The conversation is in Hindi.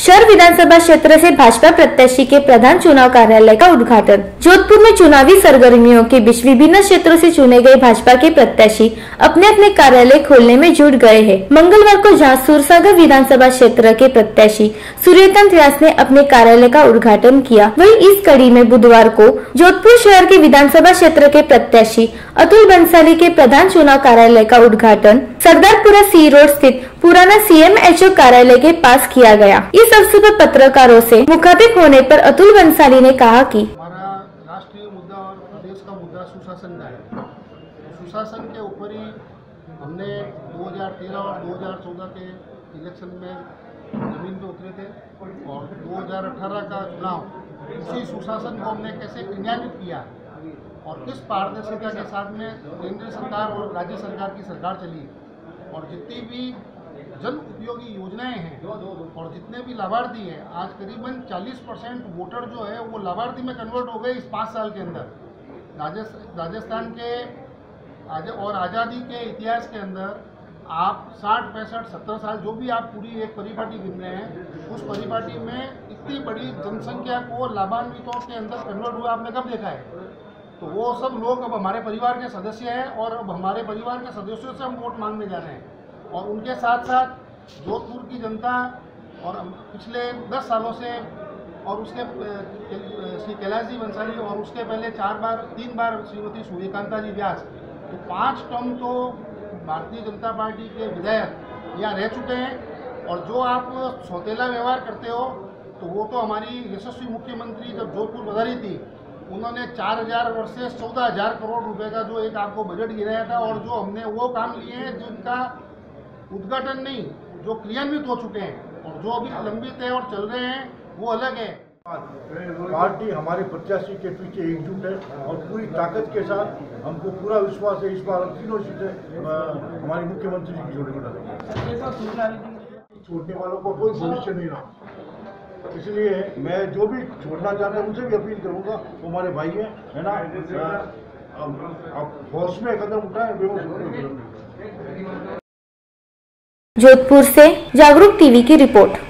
शहर विधानसभा क्षेत्र से भाजपा प्रत्याशी के प्रधान चुनाव कार्यालय का उद्घाटन। जोधपुर में चुनावी सरगर्मियों के बीच विभिन्न क्षेत्रों से चुने गए भाजपा के प्रत्याशी अपने अपने कार्यालय खोलने में जुट गए हैं। मंगलवार को जहाँ सुरसागर विधानसभा क्षेत्र के प्रत्याशी सूर्यकांत व्यास ने अपने कार्यालय का उद्घाटन किया। वही इस कड़ी में बुधवार को जोधपुर शहर के विधानसभा क्षेत्र के प्रत्याशी अतुल बंसाली के प्रधान चुनाव कार्यालय का उद्घाटन। सरदारपुरा सी रोड स्थित पुराना सीएमएचओ कार्यालय के पास किया गया। इस अवसर पर पत्रकारों से मुखातिब होने पर अतुल बंसाली ने कहा कि हमारा राष्ट्रीय मुद्दा और प्रदेश का मुद्दा सुशासन का है। सुशासन के ऊपर ही हमने 2013 और 2014 के इलेक्शन में ज़मीन पे उतरे थे और 2018 का चुनाव, इसी सुशासन को हमने कैसे क्रियान्वित किया? और किस पारदर्शिता के साथ में केंद्र सरकार और राज्य सरकार की सरकार चली। और जितनी भी जन उपयोगी योजनाएँ हैं। और जितने भी लाभार्थी हैं, आज करीबन 40 परसेंट वोटर जो है, वो लाभार्थी में कन्वर्ट हो गए इस पाँच साल के अंदर। राजस्थान के आज, और आज़ादी के इतिहास के अंदर आप साठ, पैंसठ, सत्तर साल जो भी आप पूरी एक परिपाटी गिन रहे हैं, उस परिपाटी में इतनी बड़ी जनसंख्या को लाभान्वितों के अंदर कन्वर्ट हुआ आपने कब देखा है? तो वो सब लोग अब हमारे परिवार के सदस्य हैं और अब हमारे परिवार के सदस्यों से हम वोट मांगने जा रहे हैं। और उनके साथ साथ जोधपुर की जनता और पिछले दस सालों से और उसके श्री कैलाश जी बंसाली और उसके पहले चार बार, तीन बार श्रीमती सूर्यकांता जी व्यास तो पाँच टर्म तो भारतीय जनता पार्टी के विधायक यहाँ रह चुके हैं। और जो आप सौतेला व्यवहार करते हो तो वो तो हमारी यशस्वी मुख्यमंत्री जब जोधपुर बधारी थी, उन्होंने चार हज़ार वर्सेस चौदह हज़ार करोड़ रुपए का जो एक आपको बजट गिराया था और जो हमने वो काम लिए हैं जिनका उद्घाटन नहीं, जो क्रियान्वित हो चुके हैं और जो अभी लंबित है और चल रहे हैं, वो अलग है। पार्टी हमारे प्रत्याशी के पीछे एकजुट है और पूरी ताकत के साथ हमको पूरा विश्वास है, इस बार हम तीनों सीटें हमारे मुख्यमंत्री जी की जोड़ी बना देंगे छोड़ने वालों को कोई भविष्य नहीं रहा। इसलिए मैं जो भी छोड़ना चाहता हूँ, उनसे भी अपील करूँगा, वो हमारे भाई हैं, है ना? होश में कदम उठाए, बेहोश जोधपुर से जागरूक टीवी की रिपोर्ट।